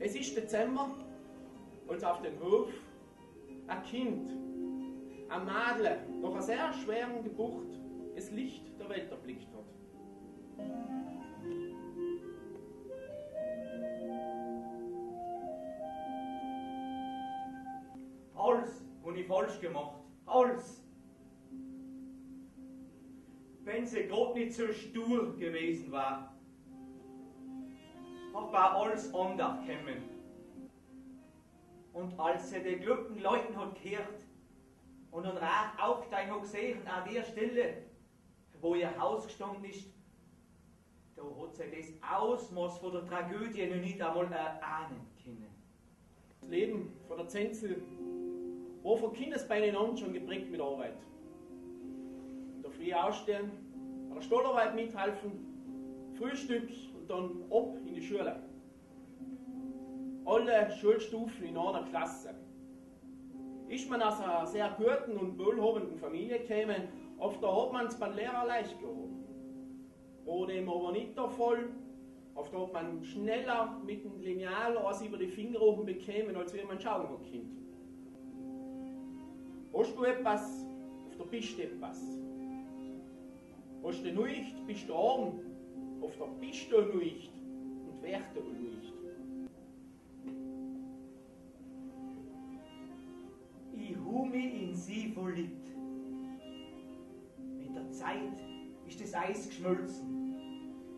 Es ist Dezember, als auf dem Hof ein Kind, ein Madle, nach einer sehr schweren Geburt, das Licht der Welt erblickt hat. Alles habe ich falsch gemacht. Alles. Wenn sie gerade nicht so stur gewesen war, hat war alles anders gekommen. Und als sie die glucken Leuten hat gehört und dann Rat aufsteigen hat gesehen, an der Stelle, wo ihr Haus gestanden ist, da hat sie das Ausmaß von der Tragödie noch nicht einmal erahnen können. Das Leben von der Zenzel war von Kindesbeinen an schon geprägt mit Arbeit. In der Früh ausstehen, bei der Stallarbeit mithelfen, Frühstück und dann ab in die Schule. Alle Schulstufen in einer Klasse. Ist man aus einer sehr guten und wohlhabenden Familie gekommen, oft hat man es beim Lehrer leicht gehabt. War dem aber nicht der Fall, oft hat man schneller mit dem Lineal als über die Finger oben bekommen, als wenn man schauen Kind. Hast du etwas, der bist du etwas. Hast du nicht, bist du arm, auf der bist du nicht und wer du nicht. Ich hu mich in sie verliebt. Mit der Zeit ist das Eis geschmolzen.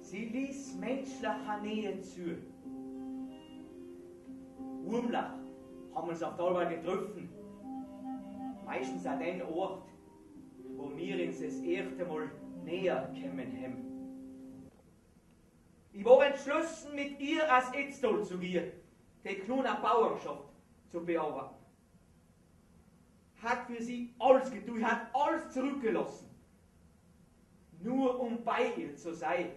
Sie ließ menschlicher Nähe zu. Wurmlach haben uns auf der Arbeit getroffen. Meistens an den Ort, wo wir uns das erste Mal näher kommen haben. Ich war entschlossen, mit ihr als Etztol zu gehen, die Knuner Bauernschaft zu bearbeiten. Hat für sie alles getan, hat alles zurückgelassen. Nur um bei ihr zu sein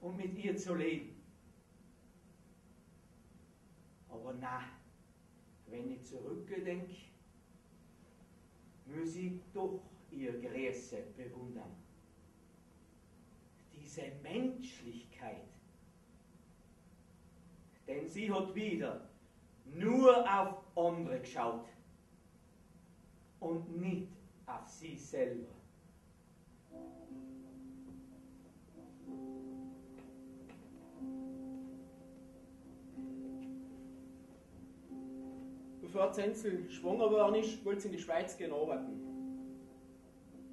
und mit ihr zu leben. Aber na, wenn ich zurückdenke, muss ich doch ihr Gräse bewundern. Diese Menschlichkeit. Denn sie hat wieder nur auf andere geschaut und nicht auf sie selber. Bevor Zenzel schwanger ist, wollte sie in die Schweiz gehen arbeiten.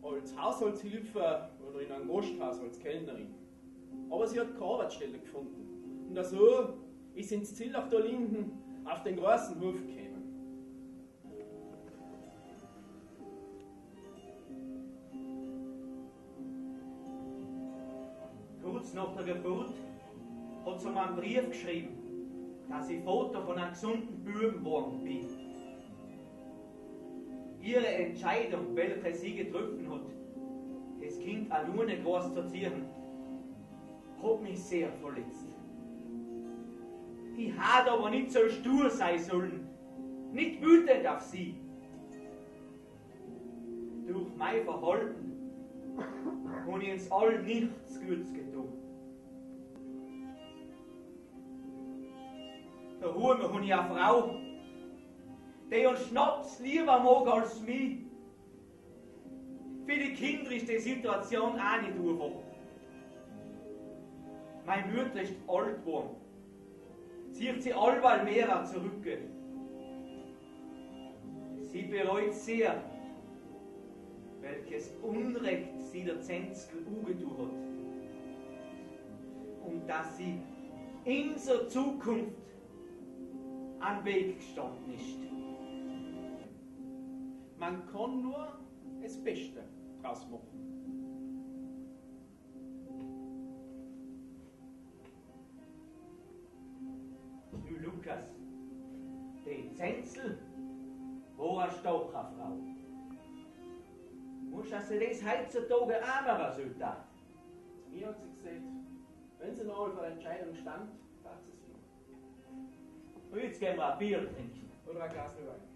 Als Haushaltshilfe in einem Gasthaus als Kellnerin. Aber sie hat keine Arbeitsstelle gefunden. Und so ist sie ins Ziel auf der Linden auf den großen Hof gekommen. Kurz nach der Geburt hat sie mir einen Brief geschrieben, dass ich Vater von einem gesunden Buben geworden bin. Ihre Entscheidung, welche sie getroffen hat, Kind alleine groß zu ziehen, hat mich sehr verletzt. Ich hatte aber nicht so stur sein sollen, nicht wütend auf sie. Durch mein Verhalten habe ich uns allen nichts Gutes getan. Da habe ich eine Frau, die uns Schnaps lieber mag als mich. Für die Kinder ist die Situation auch nicht einfach. Meine Mutter ist alt geworden. Zieht sie allweil mehr zurück. Sie bereut sehr, welches Unrecht sie der Zenskel ugetu hat. Und dass sie in der Zukunft am Weg gestanden ist. Man kann nur das Beste draus machen. Du Lukas, die Zenzel war eine Stocherfrau. Muss also das heutzutage auch mal tun? Zu mir hat sie gesagt, wenn sie noch vor der Entscheidung stand, tat sie es noch. Und jetzt gehen wir ein Bier trinken. Oder ein Glas Wein.